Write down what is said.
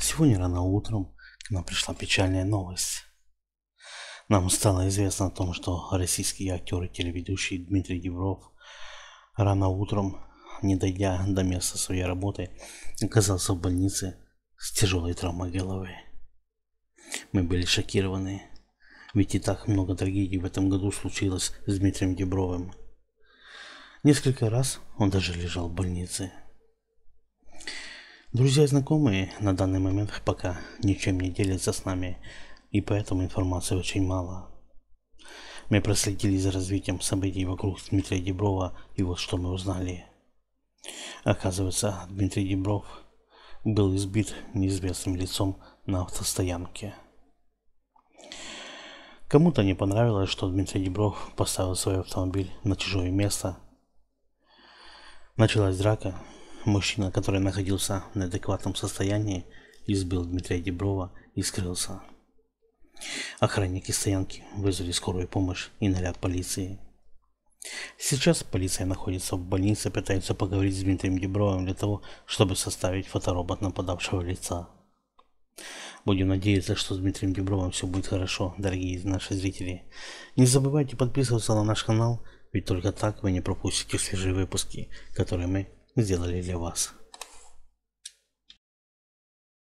Сегодня рано утром к нам пришла печальная новость. Нам стало известно о том, что российский актер и телеведущий Дмитрий Дебров рано утром, не дойдя до места своей работы, оказался в больнице с тяжелой травмой головы. Мы были шокированы, ведь и так много трагедий в этом году случилось с Дмитрием Дебровым. Несколько раз он даже лежал в больнице. Друзья и знакомые на данный момент пока ничем не делятся с нами, и поэтому информации очень мало. Мы проследили за развитием событий вокруг Дмитрия Деброва, и вот что мы узнали. Оказывается, Дмитрий Дебров был избит неизвестным лицом на автостоянке. Кому-то не понравилось, что Дмитрий Дебров поставил свой автомобиль на чужое место. Началась драка, Мужчина, который находился в неадекватном состоянии, избил Дмитрия Деброва и скрылся. Охранники стоянки вызвали скорую помощь и наряд полиции. Сейчас полиция находится в больнице, пытается поговорить с Дмитрием Дебровым для того, чтобы составить фоторобот нападавшего лица. Будем надеяться, что с Дмитрием Дебровым все будет хорошо, дорогие наши зрители. Не забывайте подписываться на наш канал, ведь только так вы не пропустите свежие выпуски, которые мы сделали для вас.